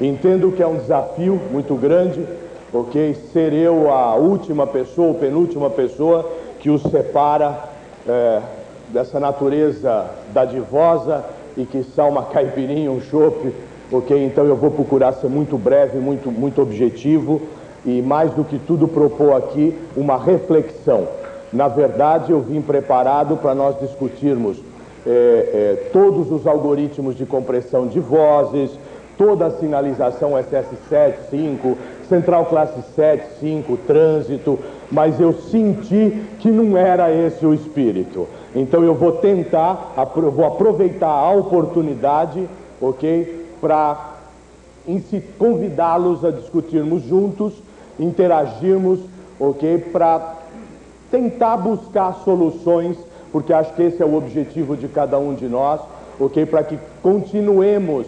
Entendo que é um desafio muito grande, ok? Ser eu a última pessoa, ou penúltima pessoa que os separa é, dessa natureza dadivosa e que são uma caipirinha, um chope, ok? Então eu vou procurar ser muito breve, muito, muito objetivo e mais do que tudo propor aqui uma reflexão. Na verdade, eu vim preparado para nós discutirmos é, é, todos os algoritmos de compressão de vozes, toda a sinalização SS7, 5, central classe 7, 5, trânsito, mas eu senti que não era esse o espírito. Então eu vou tentar, vou aproveitar a oportunidade, ok, para convidá-los a discutirmos juntos, interagirmos, ok, para tentar buscar soluções porque acho que esse é o objetivo de cada um de nós, ok? Para que continuemos,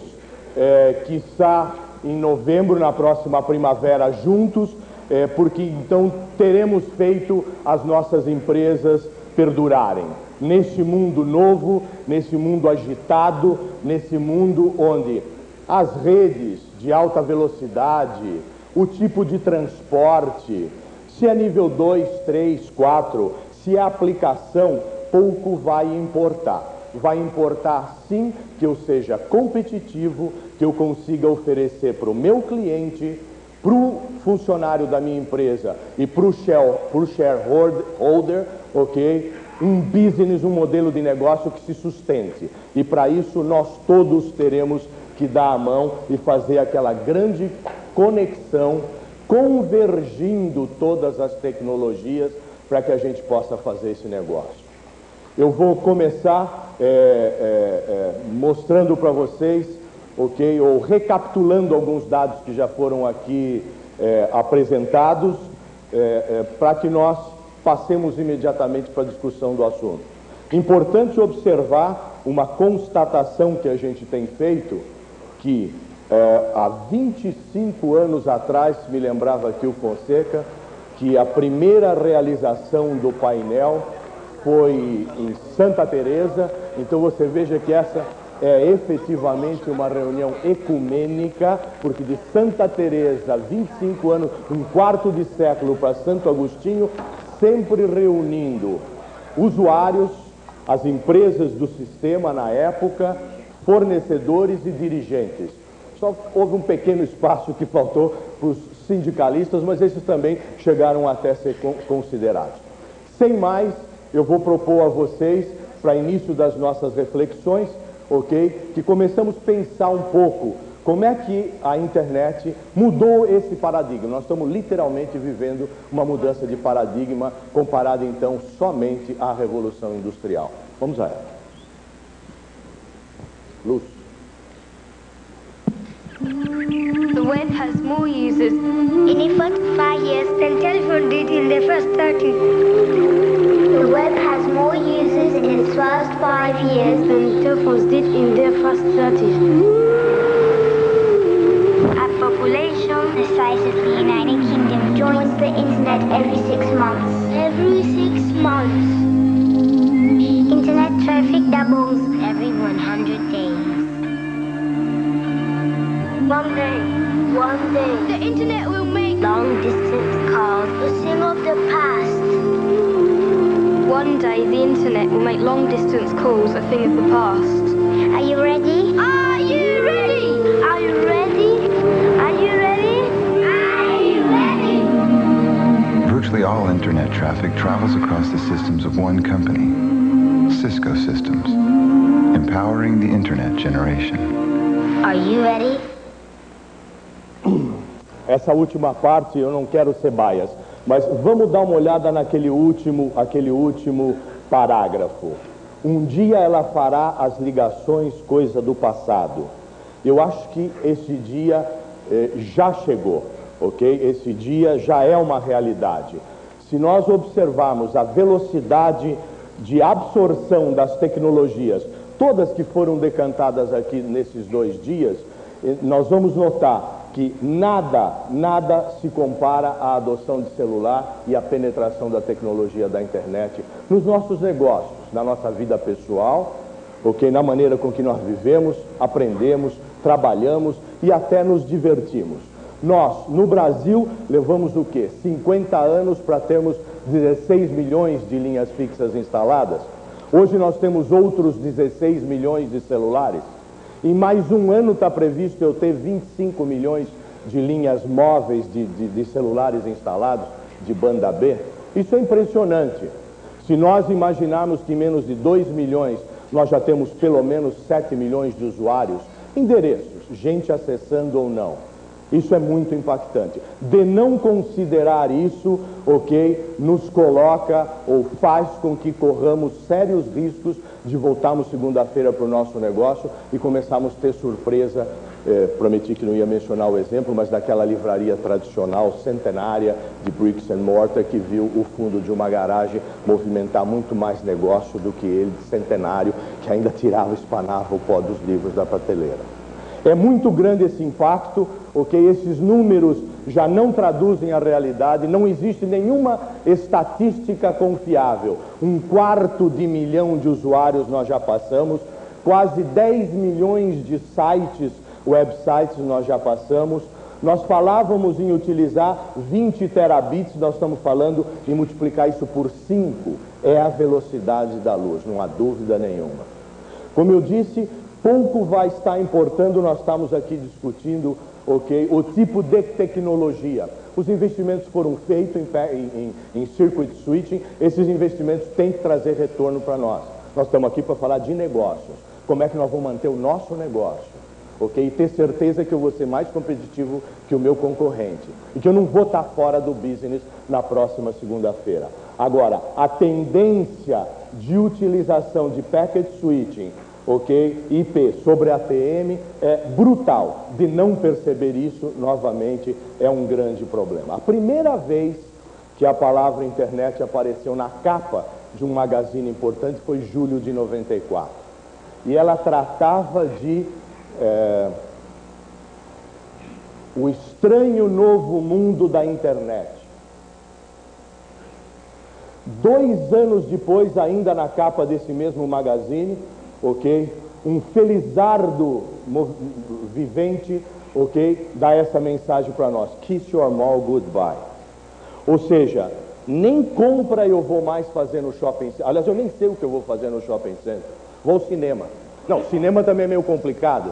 é, quiçá em novembro, na próxima primavera, juntos, é, porque então teremos feito as nossas empresas perdurarem. Neste mundo novo, nesse mundo agitado, nesse mundo onde as redes de alta velocidade, o tipo de transporte, se é nível 2, 3, 4, se é aplicação, pouco vai importar. Vai importar sim que eu seja competitivo, que eu consiga oferecer para o meu cliente, para o funcionário da minha empresa e para o shareholder, ok? Um business, um modelo de negócio que se sustente. E para isso nós todos teremos que dar a mão e fazer aquela grande conexão, convergindo todas as tecnologias para que a gente possa fazer esse negócio. Eu vou começar é, é, é, mostrando para vocês, ok, ou recapitulando alguns dados que já foram aqui é, apresentados, é, é, para que nós passemos imediatamente para a discussão do assunto. Importante observar uma constatação que a gente tem feito, que há 25 anos atrás, me lembrava aqui o Fonseca, que a primeira realização do painel foi em Santa Teresa, então você veja que essa é efetivamente uma reunião ecumênica, porque de Santa Teresa, 25 anos, um quarto de século para Santo Agostinho, sempre reunindo usuários, as empresas do sistema na época, fornecedores e dirigentes. Só houve um pequeno espaço que faltou para os sindicalistas, mas esses também chegaram até ser considerados. Sem mais, eu vou propor a vocês, para início das nossas reflexões, ok? Que começamos a pensar um pouco como é que a internet mudou esse paradigma. Nós estamos literalmente vivendo uma mudança de paradigma comparada então somente à Revolução Industrial. Vamos a ela. Luz. The web has more users in first five years than telephone did in the first 30. In 30. A population the size of the United Kingdom joins the internet every six months. Every six months. Internet traffic doubles every 100 days. One day, one day, the internet will make long distance calls a thing of the past. One day the internet will make long distance calls a thing of the past. Ready? Virtually all internet traffic travels across the systems of one company, Cisco Systems, empowering the internet generation. Are you ready? Essa última parte eu não quero ser bias, mas vamos dar uma olhada naquele último, aquele último parágrafo. Um dia ela fará as ligações, coisa do passado. Eu acho que esse dia eh, já chegou, ok? Esse dia já é uma realidade. Se nós observarmos a velocidade de absorção das tecnologias, todas que foram decantadas aqui nesses dois dias, eh, nós vamos notar que nada, nada se compara à adoção de celular e à penetração da tecnologia da internet nos nossos negócios, na nossa vida pessoal, ok? Na maneira com que nós vivemos, aprendemos, trabalhamos e até nos divertimos. Nós, no Brasil, levamos o quê? 50 anos para termos 16 milhões de linhas fixas instaladas. Hoje nós temos outros 16 milhões de celulares. Em mais um ano está previsto eu ter 25 milhões de linhas móveis de, de, de celulares instalados de banda B. Isso é impressionante. Se nós imaginarmos que menos de 2 milhões nós já temos pelo menos 7 milhões de usuários, endereços, gente acessando ou não. Isso é muito impactante. De não considerar isso, ok, nos coloca ou faz com que corramos sérios riscos de voltarmos segunda-feira para o nosso negócio e começarmos a ter surpresa. Eh, prometi que não ia mencionar o exemplo, mas daquela livraria tradicional, centenária de Bricks and Mortar, que viu o fundo de uma garagem movimentar muito mais negócio do que ele, centenário, que ainda tirava, espanava o pó dos livros da prateleira. É muito grande esse impacto, ok? Esses números já não traduzem a realidade, não existe nenhuma estatística confiável. Um quarto de milhão de usuários nós já passamos, quase 10 milhões de sites, websites nós já passamos. Nós falávamos em utilizar 20 terabits, nós estamos falando em multiplicar isso por 5. É a velocidade da luz, não há dúvida nenhuma. Como eu disse, pouco vai estar importando, nós estamos aqui discutindo o tipo de tecnologia. Os investimentos foram feitos em, em, em circuit switching, esses investimentos têm que trazer retorno para nós. Nós estamos aqui para falar de negócios. Como é que nós vamos manter o nosso negócio? ok? E ter certeza que eu vou ser mais competitivo que o meu concorrente. E que eu não vou estar fora do business na próxima segunda-feira. Agora, a tendência de utilização de packet switching ok? IP sobre ATM é brutal. De não perceber isso, novamente, é um grande problema. A primeira vez que a palavra internet apareceu na capa de um magazine importante foi julho de 94. E ela tratava de é, o estranho novo mundo da internet. Dois anos depois, ainda na capa desse mesmo magazine, ok? Um felizardo vivente, ok? Dá essa mensagem para nós: Kiss your mall goodbye. Ou seja, nem compra eu vou mais fazer no shopping center. Aliás, eu nem sei o que eu vou fazer no shopping center. Vou ao cinema. Não, cinema também é meio complicado.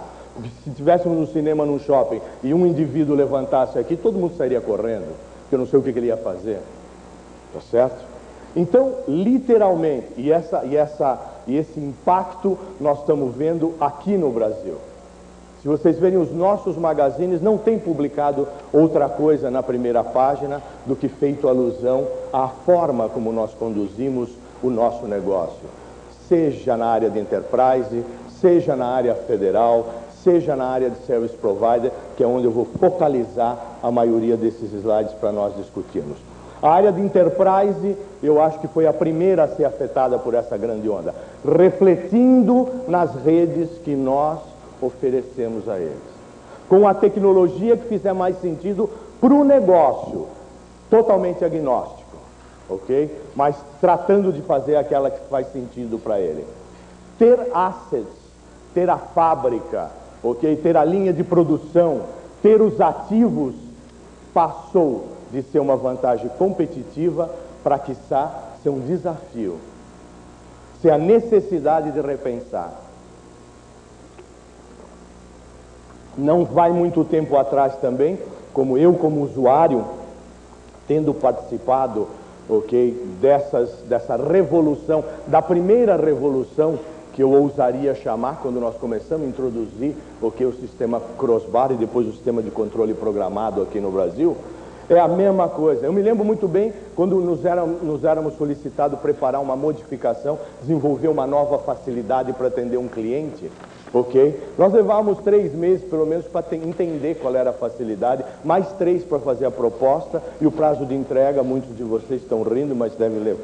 Se tivéssemos um cinema num shopping e um indivíduo levantasse aqui, todo mundo sairia correndo, porque eu não sei o que ele ia fazer. Tá certo? Então, literalmente, e, essa, e, essa, e esse impacto nós estamos vendo aqui no Brasil. Se vocês verem os nossos magazines, não tem publicado outra coisa na primeira página do que feito alusão à forma como nós conduzimos o nosso negócio. Seja na área de enterprise, seja na área federal, seja na área de service provider, que é onde eu vou focalizar a maioria desses slides para nós discutirmos. A área de enterprise, eu acho que foi a primeira a ser afetada por essa grande onda, refletindo nas redes que nós oferecemos a eles. Com a tecnologia que fizer mais sentido para o negócio, totalmente agnóstico, ok? Mas tratando de fazer aquela que faz sentido para ele. Ter assets, ter a fábrica, ok? Ter a linha de produção, ter os ativos, passou de ser uma vantagem competitiva para, quiçá, ser um desafio, ser a necessidade de repensar. Não vai muito tempo atrás também, como eu, como usuário, tendo participado ok, dessas, dessa revolução, da primeira revolução que eu ousaria chamar quando nós começamos a introduzir okay, o sistema crossbar e depois o sistema de controle programado aqui no Brasil, é a mesma coisa. Eu me lembro muito bem quando nos, eram, nos éramos solicitados preparar uma modificação, desenvolver uma nova facilidade para atender um cliente. Ok? Nós levávamos três meses, pelo menos, para entender qual era a facilidade, mais três para fazer a proposta e o prazo de entrega, muitos de vocês estão rindo, mas devem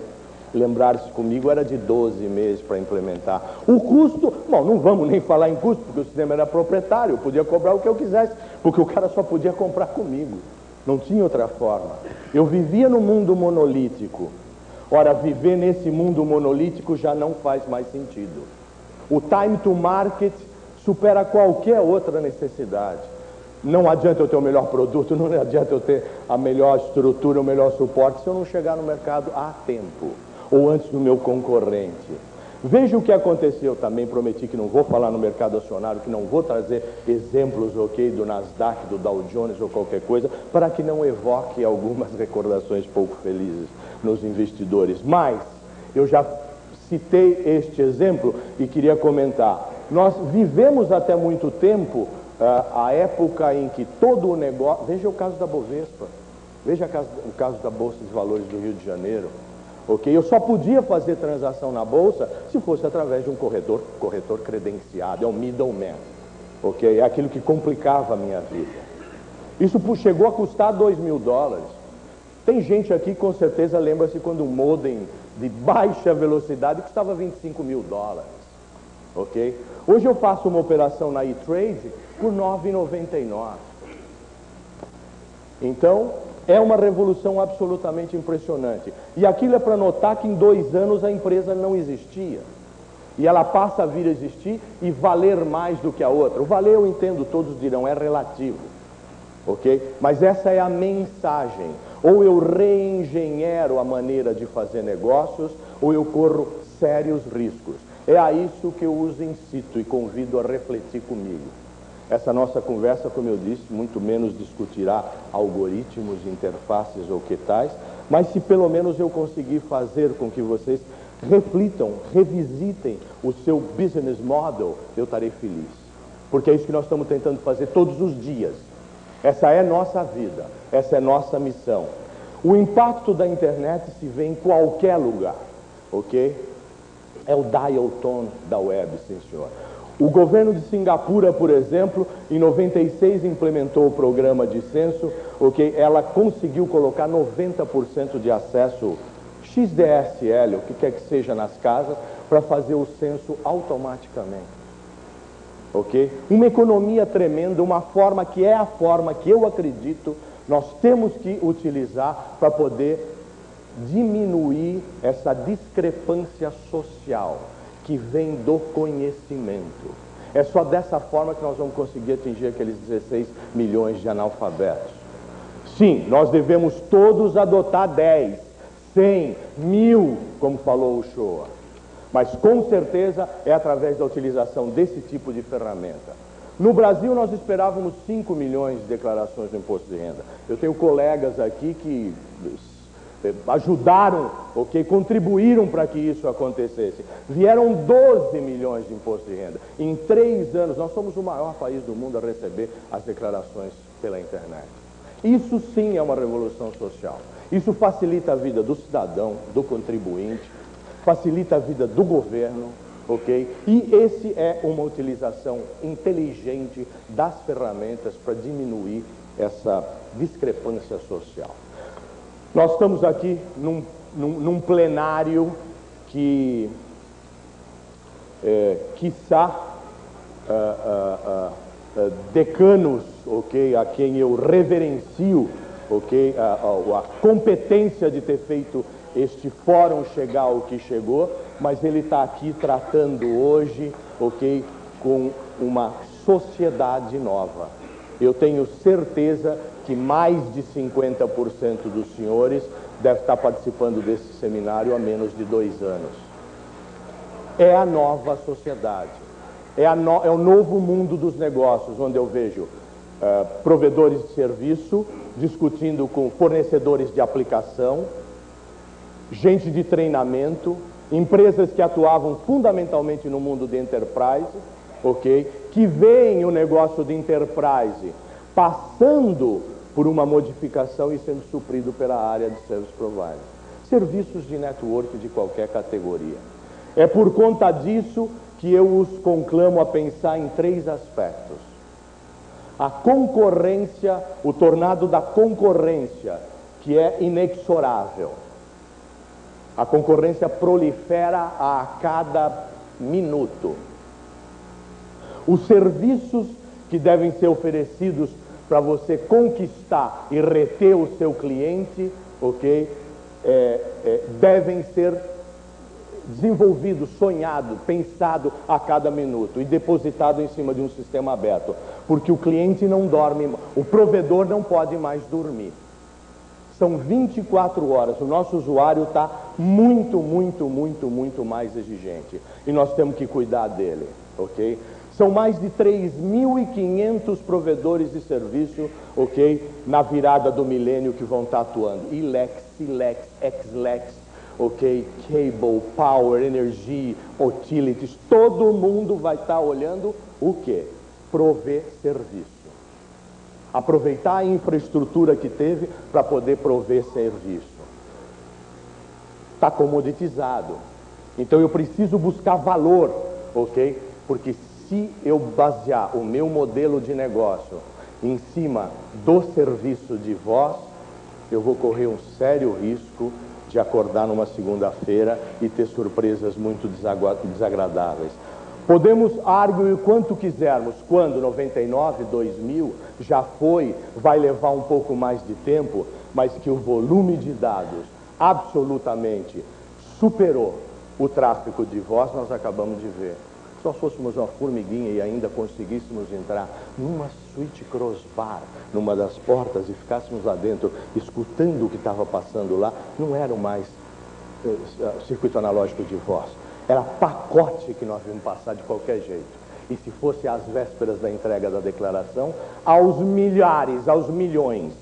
lembrar-se comigo, era de 12 meses para implementar. O custo, bom, não vamos nem falar em custo, porque o sistema era proprietário, eu podia cobrar o que eu quisesse, porque o cara só podia comprar comigo. Não tinha outra forma. Eu vivia no mundo monolítico. Ora, viver nesse mundo monolítico já não faz mais sentido. O time to market supera qualquer outra necessidade. Não adianta eu ter o melhor produto, não adianta eu ter a melhor estrutura, o melhor suporte se eu não chegar no mercado a tempo ou antes do meu concorrente. Veja o que aconteceu também, prometi que não vou falar no mercado acionário, que não vou trazer exemplos, ok, do Nasdaq, do Dow Jones ou qualquer coisa, para que não evoque algumas recordações pouco felizes nos investidores. Mas, eu já citei este exemplo e queria comentar. Nós vivemos até muito tempo uh, a época em que todo o negócio. Veja o caso da Bovespa, veja o caso da Bolsa de Valores do Rio de Janeiro. Ok? Eu só podia fazer transação na bolsa se fosse através de um corretor, credenciado, é um middleman. Ok? É aquilo que complicava a minha vida. Isso chegou a custar 2 mil dólares. Tem gente aqui com certeza lembra-se quando um modem de baixa velocidade custava 25 mil dólares. Ok? Hoje eu faço uma operação na E-Trade por 9,99. Então, é uma revolução absolutamente impressionante. E aquilo é para notar que em dois anos a empresa não existia. E ela passa a vir a existir e valer mais do que a outra. O valer, eu entendo, todos dirão, é relativo. Ok? Mas essa é a mensagem. Ou eu reengenhero a maneira de fazer negócios, ou eu corro sérios riscos. É a isso que eu os incito e convido a refletir comigo. Essa nossa conversa, como eu disse, muito menos discutirá algoritmos, interfaces ou que tais, mas se pelo menos eu conseguir fazer com que vocês reflitam, revisitem o seu business model, eu estarei feliz. Porque é isso que nós estamos tentando fazer todos os dias. Essa é nossa vida, essa é nossa missão. O impacto da internet se vê em qualquer lugar, ok? É o dial tone da web, sim senhor. O governo de Singapura, por exemplo, em 96 implementou o programa de censo, ok? Ela conseguiu colocar 90% de acesso XDSL, o que quer que seja nas casas, para fazer o censo automaticamente. Ok? Uma economia tremenda, uma forma que é a forma que eu acredito nós temos que utilizar para poder diminuir essa discrepância social que vem do conhecimento. É só dessa forma que nós vamos conseguir atingir aqueles 16 milhões de analfabetos. Sim, nós devemos todos adotar 10, 100, mil, como falou o Shoa. Mas com certeza é através da utilização desse tipo de ferramenta. No Brasil, nós esperávamos 5 milhões de declarações do imposto de renda. Eu tenho colegas aqui que ajudaram, ok, contribuíram para que isso acontecesse. Vieram 12 milhões de imposto de renda. Em três anos, nós somos o maior país do mundo a receber as declarações pela internet. Isso sim é uma revolução social. Isso facilita a vida do cidadão, do contribuinte, facilita a vida do governo, ok? E esse é uma utilização inteligente das ferramentas para diminuir essa discrepância social. Nós estamos aqui num, num, num plenário que, é, quiçá, uh, uh, uh, decanos, ok, a quem eu reverencio, ok, a, a, competência de ter feito este fórum chegar ao que chegou, mas ele está aqui tratando hoje, ok, com uma sociedade nova. Eu tenho certeza que mais de 50% dos senhores deve estar participando desse seminário há menos de dois anos. É a nova sociedade, é, no, é o novo mundo dos negócios, onde eu vejo uh, provedores de serviço discutindo com fornecedores de aplicação, gente de treinamento, empresas que atuavam fundamentalmente no mundo de enterprise, ok? Que veem o negócio de enterprise passando por uma modificação e sendo suprido pela área de service provider. Serviços de network de qualquer categoria. É por conta disso que eu os conclamo a pensar em três aspectos. A concorrência, o tornado da concorrência, que é inexorável. A concorrência prolifera a cada minuto. Os serviços que devem ser oferecidos para você conquistar e reter o seu cliente, ok? É, é, devem ser desenvolvido, sonhado, pensado a cada minuto e depositado em cima de um sistema aberto. Porque o cliente não dorme, o provedor não pode mais dormir. São 24 horas, o nosso usuário está muito, muito, muito, muito mais exigente. E nós temos que cuidar dele, ok? São mais de 3.500 provedores de serviço, ok? Na virada do milênio que vão estar atuando. ILEX, SILEX, XLEX, ok? Cable, Power, Energy, Utilities. Todo mundo vai estar olhando o quê? Prover serviço. Aproveitar a infraestrutura que teve para poder prover serviço. Está comoditizado. Então eu preciso buscar valor, ok? Porque se eu basear o meu modelo de negócio em cima do serviço de voz, eu vou correr um sério risco de acordar numa segunda-feira e ter surpresas muito desagradáveis. Podemos arguir quanto quisermos, quando 99, 2000 já foi, vai levar um pouco mais de tempo, mas que o volume de dados absolutamente superou o tráfego de voz, nós acabamos de ver. Se nós fôssemos uma formiguinha e ainda conseguíssemos entrar numa suíte crossbar, numa das portas e ficássemos lá dentro escutando o que estava passando lá, não era mais uh, circuito analógico de voz, era pacote que nós íamos passar de qualquer jeito. E se fosse às vésperas da entrega da declaração, aos milhares, aos milhões,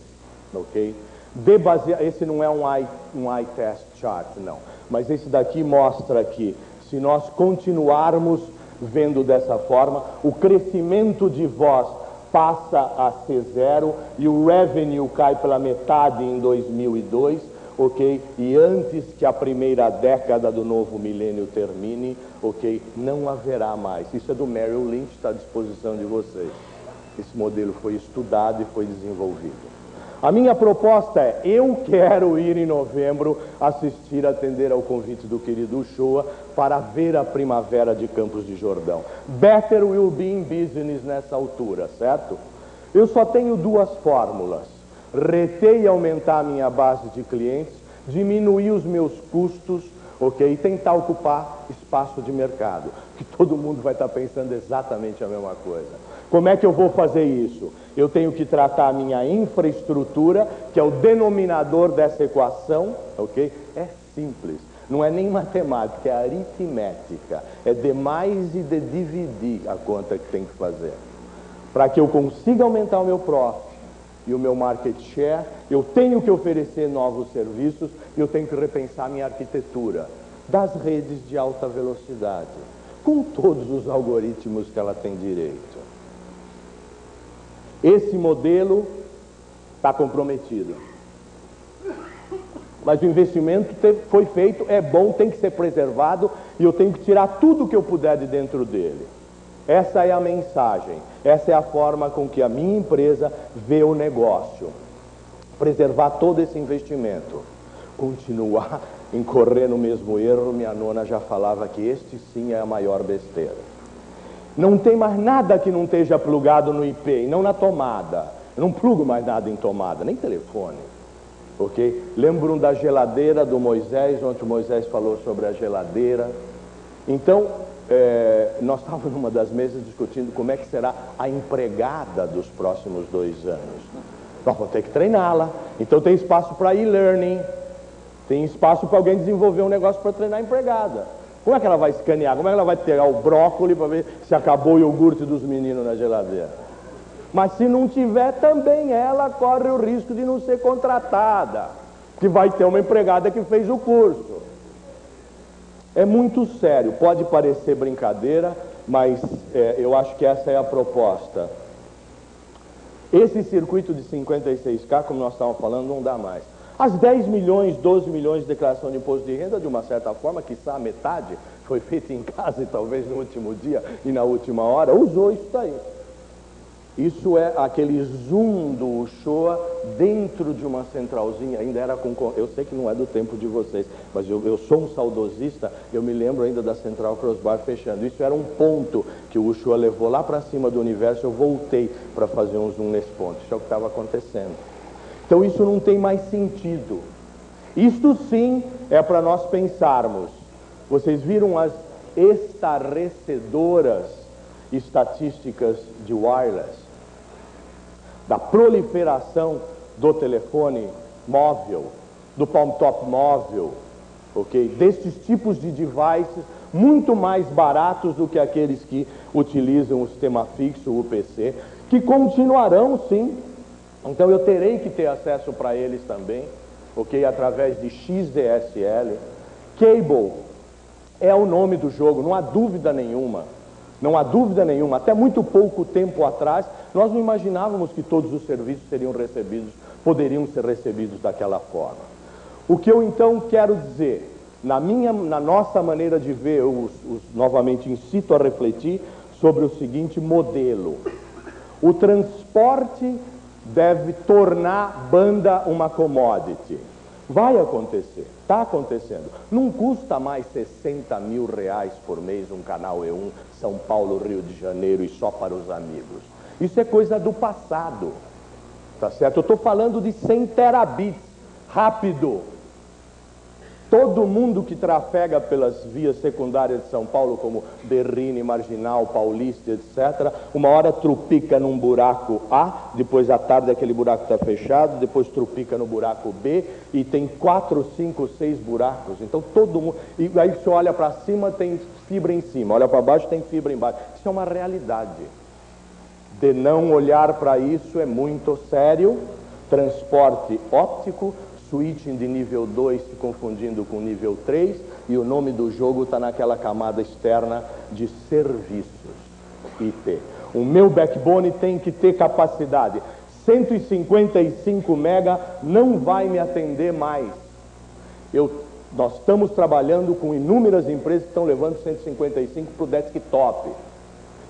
ok? De base... Esse não é um eye, um eye test chart, não. Mas esse daqui mostra que se nós continuarmos vendo dessa forma, o crescimento de voz passa a ser zero e o revenue cai pela metade em 2002, ok? E antes que a primeira década do novo milênio termine, ok? Não haverá mais. Isso é do Merrill Lynch, está à disposição de vocês. Esse modelo foi estudado e foi desenvolvido. A minha proposta é: eu quero ir em novembro assistir, atender ao convite do querido Shoa para ver a primavera de Campos de Jordão. Better will be in business nessa altura, certo? Eu só tenho duas fórmulas: reter e aumentar a minha base de clientes, diminuir os meus custos, ok? E tentar ocupar espaço de mercado, que todo mundo vai estar pensando exatamente a mesma coisa. Como é que eu vou fazer isso? Eu tenho que tratar a minha infraestrutura, que é o denominador dessa equação, ok? É simples. Não é nem matemática, é aritmética. É de mais e de dividir a conta que tem que fazer. Para que eu consiga aumentar o meu profit e o meu market share, eu tenho que oferecer novos serviços e eu tenho que repensar minha arquitetura das redes de alta velocidade, com todos os algoritmos que ela tem direito. Esse modelo está comprometido. Mas o investimento foi feito, é bom, tem que ser preservado e eu tenho que tirar tudo que eu puder de dentro dele. Essa é a mensagem, essa é a forma com que a minha empresa vê o negócio. Preservar todo esse investimento. Continuar em correr no mesmo erro, minha nona já falava que este sim é a maior besteira. Não tem mais nada que não esteja plugado no IP, não na tomada. Eu não plugo mais nada em tomada, nem telefone. Ok? Lembram da geladeira do Moisés, onde Moisés falou sobre a geladeira. Então, é, nós estávamos numa das mesas discutindo como é que será a empregada dos próximos dois anos. Nós vamos ter que treiná-la. Então tem espaço para e-learning, tem espaço para alguém desenvolver um negócio para treinar a empregada. Como é que ela vai escanear? Como é que ela vai pegar o brócolis para ver se acabou o iogurte dos meninos na geladeira? Mas se não tiver, também ela corre o risco de não ser contratada, que vai ter uma empregada que fez o curso. É muito sério, pode parecer brincadeira, mas é, eu acho que essa é a proposta. Esse circuito de 56K, como nós estávamos falando, não dá mais. As 10 milhões, 12 milhões de declaração de imposto de renda, de uma certa forma, que a metade foi feita em casa e talvez no último dia e na última hora, usou isso daí. Isso é aquele zoom do Uchoa dentro de uma centralzinha, ainda era com. Eu sei que não é do tempo de vocês, mas eu, eu sou um saudosista, eu me lembro ainda da central crossbar fechando. Isso era um ponto que o Uchoa levou lá para cima do universo, eu voltei para fazer um zoom nesse ponto. Isso é o que estava acontecendo. Então isso não tem mais sentido. Isto sim é para nós pensarmos Vocês viram as estarrecedoras estatísticas de wireless, da proliferação do telefone móvel, do palm top móvel, ok? Destes tipos de devices muito mais baratos do que aqueles que utilizam o sistema fixo, o UPC, que continuarão sim. Então eu terei que ter acesso para eles também, ok? Através de XDSL. Cable é o nome do jogo, não há dúvida nenhuma. Não há dúvida nenhuma, até muito pouco tempo atrás, nós não imaginávamos que todos os serviços seriam recebidos, poderiam ser recebidos daquela forma. O que eu então quero dizer, na, minha, na nossa maneira de ver, eu os, os, novamente incito a refletir sobre o seguinte modelo. O transporte deve tornar banda uma commodity. Vai acontecer, está acontecendo. Não custa mais 60 mil reais por mês um canal E1 São Paulo, Rio de Janeiro e só para os amigos. Isso é coisa do passado, tá certo? Eu estou falando de 100 terabits, rápido. Todo mundo que trafega pelas vias secundárias de São Paulo, como Berrine, Marginal, Paulista, etc., uma hora trupica num buraco A, depois à tarde aquele buraco está fechado, depois trupica no buraco B, e tem quatro, cinco, seis buracos. Então todo mundo. E aí você olha para cima, tem fibra em cima, olha para baixo, tem fibra embaixo. Isso é uma realidade. De não olhar para isso é muito sério. Transporte óptico, switching de nível 2 se confundindo com nível 3 e o nome do jogo está naquela camada externa de serviços IP. O meu backbone tem que ter capacidade. 155 mega não vai me atender mais. Eu, nós estamos trabalhando com inúmeras empresas que estão levando 155 para o desktop.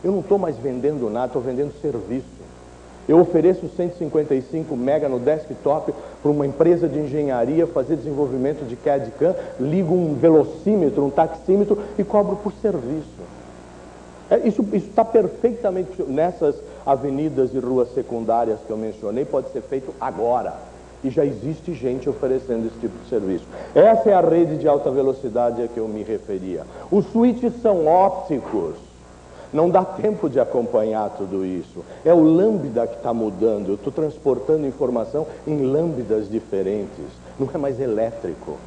Eu não estou mais vendendo nada, estou vendendo serviço. Eu ofereço 155 mega no desktop para uma empresa de engenharia fazer desenvolvimento de CAD-CAM, ligo um velocímetro, um taxímetro e cobro por serviço. É, isso está perfeitamente nessas avenidas e ruas secundárias que eu mencionei, pode ser feito agora. E já existe gente oferecendo esse tipo de serviço. Essa é a rede de alta velocidade a que eu me referia. Os switches são ópticos. Não dá tempo de acompanhar tudo isso. É o lambda que está mudando. Eu estou transportando informação em lambdas diferentes. Não é mais elétrico.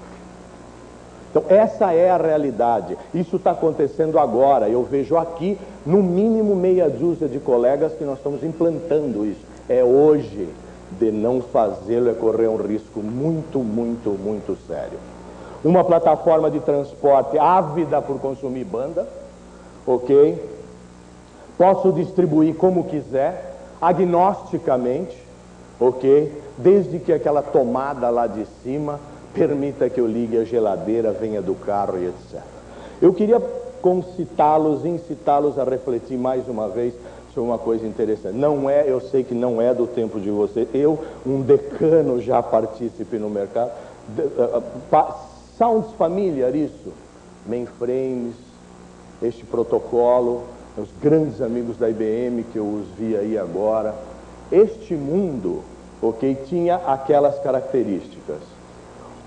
Então, essa é a realidade. Isso está acontecendo agora. Eu vejo aqui, no mínimo, meia dúzia de colegas que nós estamos implantando isso. É hoje. De não fazê-lo é correr um risco muito, muito, muito sério. Uma plataforma de transporte ávida por consumir banda, ok? Posso distribuir como quiser, agnosticamente, ok? Desde que aquela tomada lá de cima permita que eu ligue a geladeira, venha do carro e etc. Eu queria concitá-los, incitá-los a refletir mais uma vez sobre uma coisa interessante. Não é, eu sei que não é do tempo de você. Eu, um decano já partícipe no mercado. De, uh, uh, sounds familiar isso? Mainframes, este protocolo, os grandes amigos da IBM que eu os vi aí agora. Este mundo, ok, tinha aquelas características.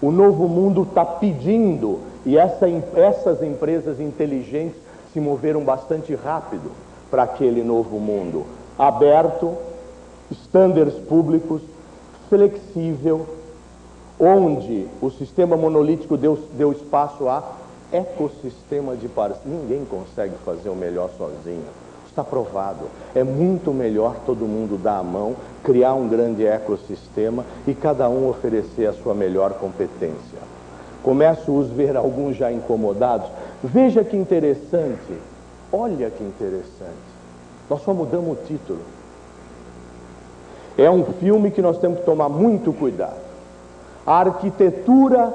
O novo mundo está pedindo, e essa, essas empresas inteligentes se moveram bastante rápido para aquele novo mundo. Aberto, estándares públicos, flexível, onde o sistema monolítico deu, deu espaço a ecossistema de parceiros. Ninguém consegue fazer o melhor sozinho está provado. É muito melhor todo mundo dar a mão, criar um grande ecossistema e cada um oferecer a sua melhor competência. Começo a ver alguns já incomodados. Veja que interessante. Olha que interessante. Nós só mudamos o título. É um filme que nós temos que tomar muito cuidado. A arquitetura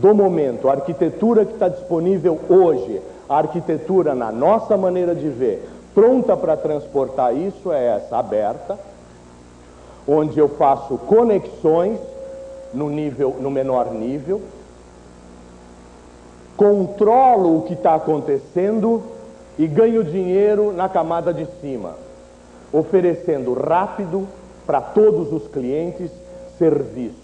do momento, a arquitetura que está disponível hoje, a arquitetura na nossa maneira de ver, pronta para transportar isso é essa aberta, onde eu faço conexões no nível, no menor nível, controlo o que está acontecendo e ganho dinheiro na camada de cima, oferecendo rápido para todos os clientes serviço.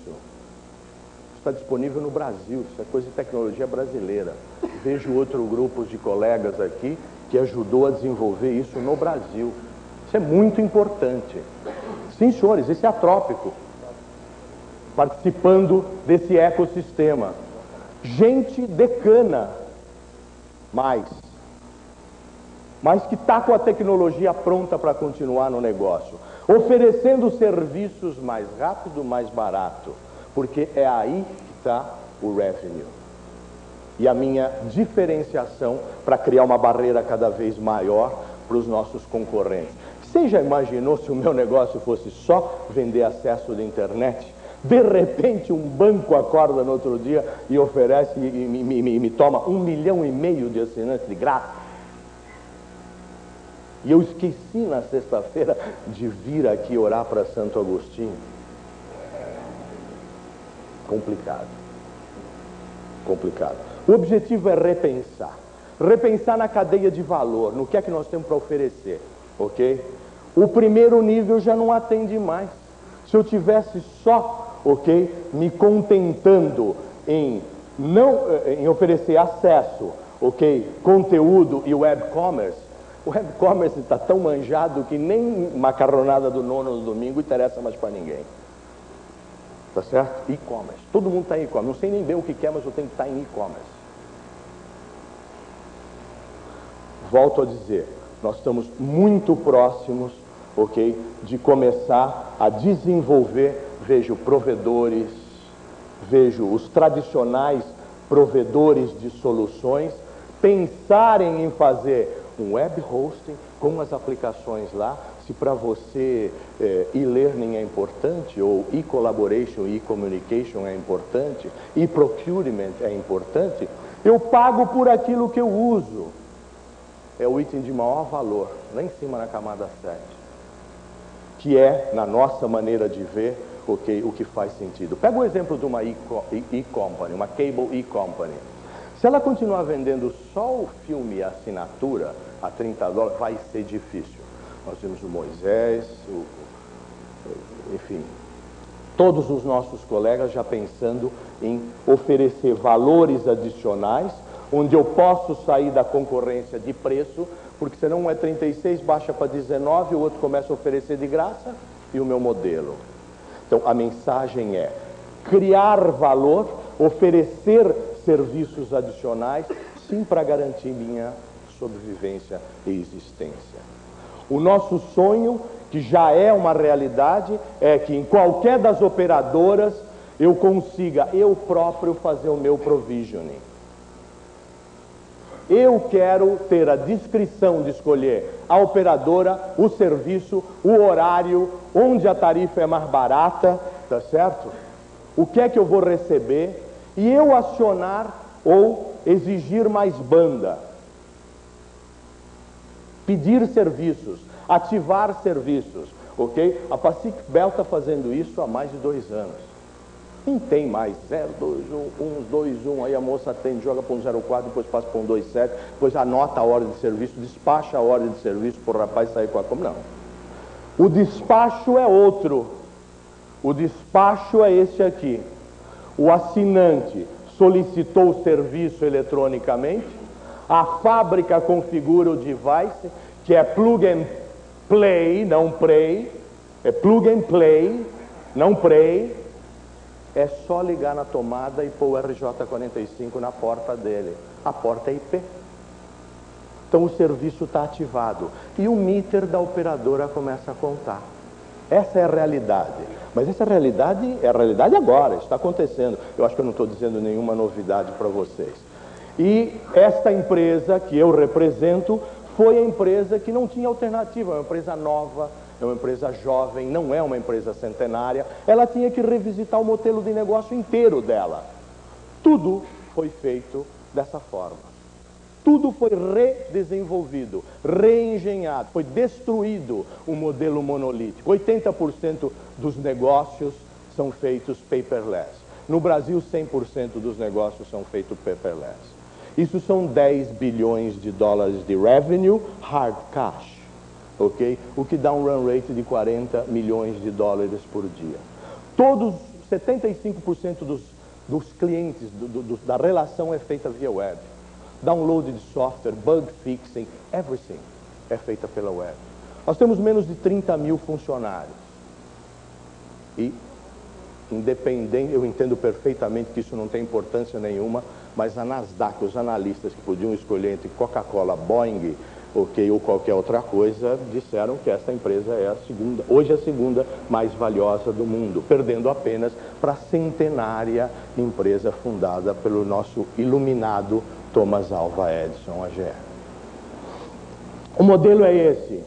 Está disponível no Brasil, isso é coisa de tecnologia brasileira. Vejo outro grupo de colegas aqui que ajudou a desenvolver isso no Brasil. Isso é muito importante. Sim, senhores, esse é atrópico. Participando desse ecossistema. Gente decana, mais. Mas que está com a tecnologia pronta para continuar no negócio. Oferecendo serviços mais rápido, mais barato. Porque é aí que está o revenue. E a minha diferenciação para criar uma barreira cada vez maior para os nossos concorrentes. Você já imaginou se o meu negócio fosse só vender acesso de internet? De repente, um banco acorda no outro dia e oferece e, me, me, me toma um milhão e meio de assinantes de graça. E eu esqueci na sexta-feira de vir aqui orar para Santo Agostinho. Complicado. Complicado. O objetivo é repensar. Repensar na cadeia de valor, no que é que nós temos para oferecer, ok? O primeiro nível já não atende mais. Se eu tivesse só ok? Me contentando em não eh, em oferecer acesso, ok? Conteúdo e web commerce. O web commerce está tão manjado que nem macarronada do nono no domingo interessa mais para ninguém. Tá certo? E-commerce. Todo mundo está em e-commerce. Não sei nem bem o que quer, mas eu tenho que estar tá em e-commerce. Volto a dizer, nós estamos muito próximos, ok, de começar a desenvolver vejo provedores, vejo os tradicionais provedores de soluções pensarem em fazer um web hosting com as aplicações lá, se para você eh, e-learning é importante, ou e-collaboration, e-communication é importante, e-procurement é importante, eu pago por aquilo que eu uso. É o item de maior valor, lá em cima na camada 7, que é, na nossa maneira de ver, okay, o que faz sentido. Pega o exemplo de uma e-company, uma cable e-company. Se ela continuar vendendo só o filme assinatura a 30 dólares, vai ser difícil. Nós temos o Moisés, o, enfim, todos os nossos colegas já pensando em oferecer valores adicionais, onde eu posso sair da concorrência de preço, porque senão um é 36, baixa para 19, o outro começa a oferecer de graça, e o meu modelo. Então, a mensagem é criar valor, oferecer serviços adicionais, sim, para garantir minha sobrevivência e existência. O nosso sonho, que já é uma realidade, é que em qualquer das operadoras eu consiga eu próprio fazer o meu provisioning. Eu quero ter a discrição de escolher a operadora, o serviço, o horário, onde a tarifa é mais barata, tá certo? O que é que eu vou receber e eu acionar ou exigir mais banda. Pedir serviços, ativar serviços, ok? A Pacific Bell está fazendo isso há mais de dois anos. Não tem mais 0, 2, 1, 1, 2, 1, aí a moça atende, joga para um 04, depois passa para um 27, depois anota a ordem de serviço, despacha a ordem de serviço para o rapaz sair com a como não. O despacho é outro. O despacho é esse aqui. O assinante solicitou o serviço eletronicamente, a fábrica configura o device, que é plug and play, não play, é plug and play, não play, é só ligar na tomada e pôr o RJ45 na porta dele. A porta é IP. Então o serviço está ativado. E o meter da operadora começa a contar. Essa é a realidade. Mas essa realidade é a realidade agora, está acontecendo. Eu acho que eu não estou dizendo nenhuma novidade para vocês. E esta empresa que eu represento foi a empresa que não tinha alternativa, é uma empresa nova, é uma empresa jovem, não é uma empresa centenária, ela tinha que revisitar o modelo de negócio inteiro dela. Tudo foi feito dessa forma. Tudo foi redesenvolvido, reengenhado, foi destruído o modelo monolítico. 80% dos negócios são feitos paperless. No Brasil, 100% dos negócios são feitos paperless. Isso são 10 bilhões de dólares de revenue, hard cash ok? O que dá um run rate de 40 milhões de dólares por dia. Todos, 75% dos dos clientes, do, do, da relação é feita via web. Download de software, bug fixing, everything é feita pela web. Nós temos menos de 30 mil funcionários. E, independente, eu entendo perfeitamente que isso não tem importância nenhuma, mas a Nasdaq, os analistas que podiam escolher entre Coca-Cola, Boeing, ok, ou qualquer outra coisa, disseram que essa empresa é a segunda, hoje a segunda mais valiosa do mundo, perdendo apenas para a centenária empresa fundada pelo nosso iluminado Thomas Alva Edison, AGE. O modelo é esse: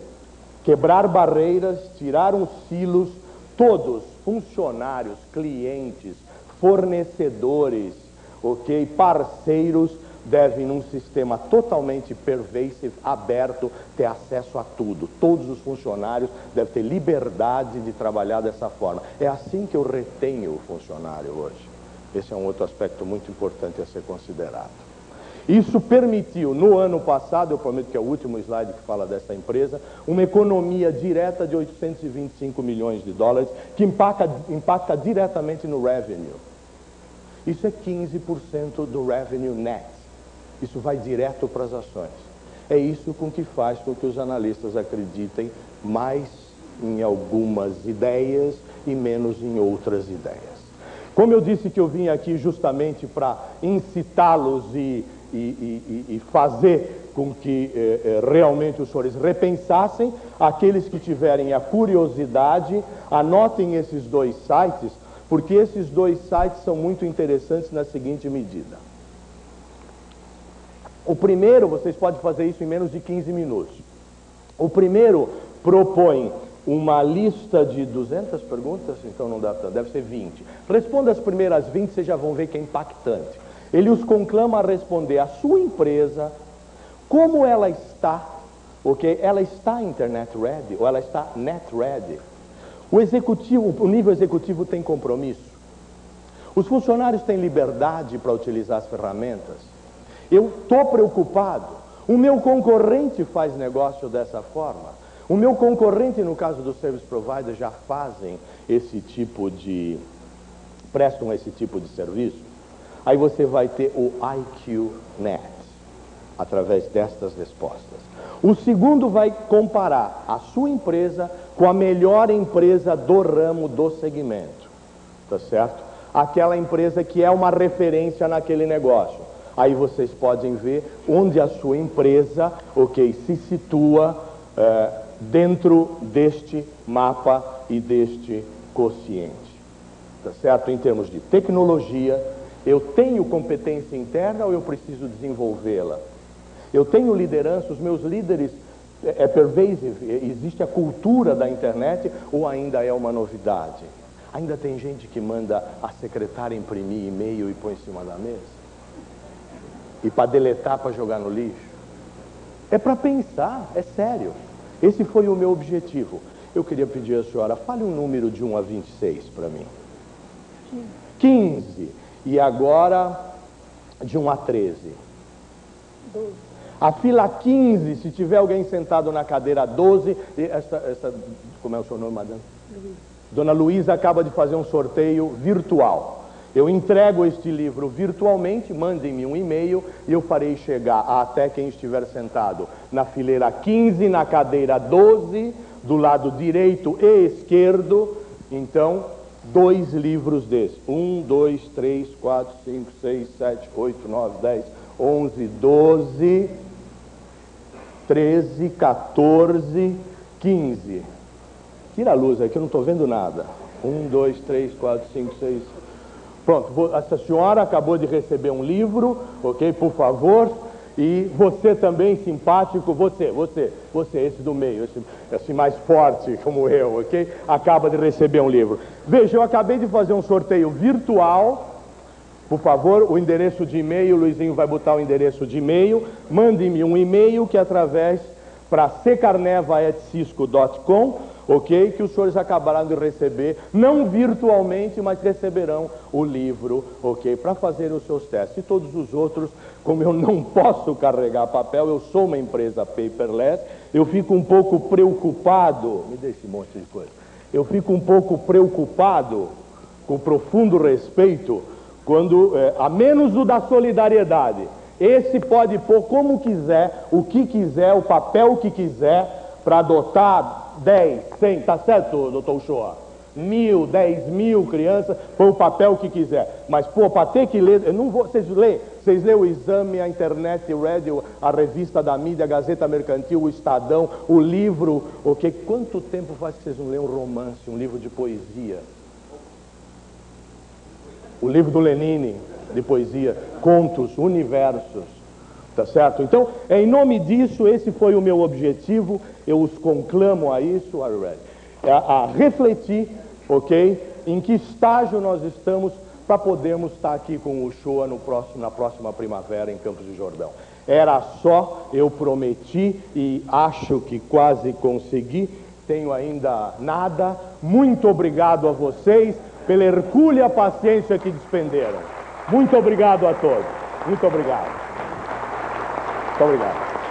quebrar barreiras, tirar os silos, todos, funcionários, clientes, fornecedores, ok, parceiros, devem, num sistema totalmente pervasive, aberto, ter acesso a tudo. Todos os funcionários devem ter liberdade de trabalhar dessa forma. É assim que eu retenho o funcionário hoje. Esse é um outro aspecto muito importante a ser considerado. Isso permitiu, no ano passado, eu prometo que é o último slide que fala dessa empresa, uma economia direta de 825 milhões de dólares, que impacta, impacta diretamente no revenue. Isso é 15% do revenue net. Isso vai direto para as ações. É isso com que faz com que os analistas acreditem mais em algumas ideias e menos em outras ideias. Como eu disse que eu vim aqui justamente para incitá-los e, e, e, e, fazer com que eh, eh, realmente os senhores repensassem, aqueles que tiverem a curiosidade, anotem esses dois sites, porque esses dois sites são muito interessantes na seguinte medida. O primeiro, vocês podem fazer isso em menos de 15 minutos. O primeiro propõe uma lista de 200 perguntas, então não dá deve ser 20. Responda as primeiras 20, vocês já vão ver que é impactante. Ele os conclama a responder a sua empresa, como ela está, ok? Ela está internet ready ou ela está net ready? O executivo, o nível executivo tem compromisso. Os funcionários têm liberdade para utilizar as ferramentas. Eu estou preocupado. O meu concorrente faz negócio dessa forma. O meu concorrente, no caso do service provider, já fazem esse tipo de. prestam esse tipo de serviço. Aí você vai ter o IQ-Net, através destas respostas. O segundo vai comparar a sua empresa com a melhor empresa do ramo do segmento. Tá certo? Aquela empresa que é uma referência naquele negócio. Aí vocês podem ver onde a sua empresa, ok, se situa é, dentro deste mapa e deste quociente. Tá certo? Em termos de tecnologia, eu tenho competência interna ou eu preciso desenvolvê-la? Eu tenho liderança, os meus líderes é, é pervasive, existe a cultura da internet ou ainda é uma novidade? Ainda tem gente que manda a secretária imprimir e-mail e põe em cima da mesa? e para deletar, para jogar no lixo. É para pensar, é sério. Esse foi o meu objetivo. Eu queria pedir à senhora, fale um número de 1 a 26 para mim. 15. E agora, de 1 a 13. 12. A fila 15, se tiver alguém sentado na cadeira 12, essa, essa, como é o seu nome, madame? Luiz. Dona Luísa acaba de fazer um sorteio virtual. Eu entrego este livro virtualmente, mandem-me um e-mail e eu farei chegar até quem estiver sentado na fileira 15, na cadeira 12, do lado direito e esquerdo. Então, dois livros desses. Um, dois, três, quatro, cinco, seis, sete, oito, nove, dez, onze, doze, treze, 14, 15. Tira a luz aqui, eu não estou vendo nada. Um, dois, três, quatro, cinco, seis, Pronto, essa senhora acabou de receber um livro, ok? Por favor. E você também, simpático, você, você, você, esse do meio, esse, esse mais forte como eu, ok? Acaba de receber um livro. Veja, eu acabei de fazer um sorteio virtual. Por favor, o endereço de e-mail, o Luizinho vai botar o endereço de e-mail. Mande-me um e-mail que através para ccarneva.cisco.com ok? Que os senhores acabaram de receber, não virtualmente, mas receberão o livro, ok? Para fazer os seus testes. E todos os outros, como eu não posso carregar papel, eu sou uma empresa paperless, eu fico um pouco preocupado, me dê esse monte de coisa, eu fico um pouco preocupado, com profundo respeito, quando, é, a menos o da solidariedade, esse pode pôr como quiser, o que quiser, o papel que quiser, para adotar 10, 100, tá certo, doutor Uchoa? Mil, dez mil crianças, põe o papel que quiser. Mas, pô, para ter que ler, eu não vou, vocês lêem, vocês lêem o exame, a internet, o radio, a revista da mídia, a Gazeta Mercantil, o Estadão, o livro, ok? Quanto tempo faz que vocês não leem um romance, um livro de poesia? O livro do Lenine, de poesia, contos, universos, tá certo? Então, é em nome disso, esse foi o meu objetivo, eu os conclamo a isso, a, a refletir, ok? Em que estágio nós estamos para podermos estar aqui com o Shoa no próximo, na próxima primavera em Campos de Jordão. Era só, eu prometi e acho que quase consegui, tenho ainda nada. Muito obrigado a vocês pela hercúlea paciência que despenderam. Muito obrigado a todos. Muito obrigado. Muito obrigado.